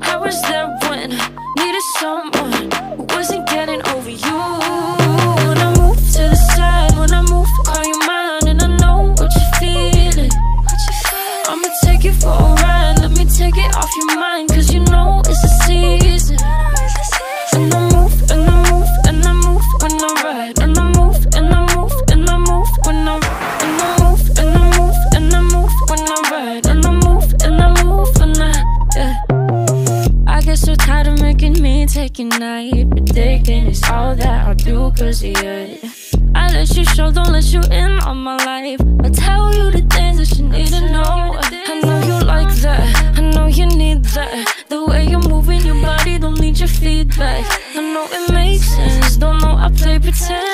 I was there when I needed someone who wasn't getting over you. When I move to the side, when I move, call you mine, and I know what you're feeling. I'ma take you for a ride, let me take it off your mind, get so tired of making me take a night. Predicting it's all that I do cause yeah I let you show, don't let you in on my life. I tell you the things that you need to know. I know you like that, I know you need that. The way you're moving your body, don't need your feedback. I know it makes sense, don't know I play pretend.